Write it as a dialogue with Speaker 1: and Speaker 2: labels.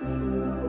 Speaker 1: Música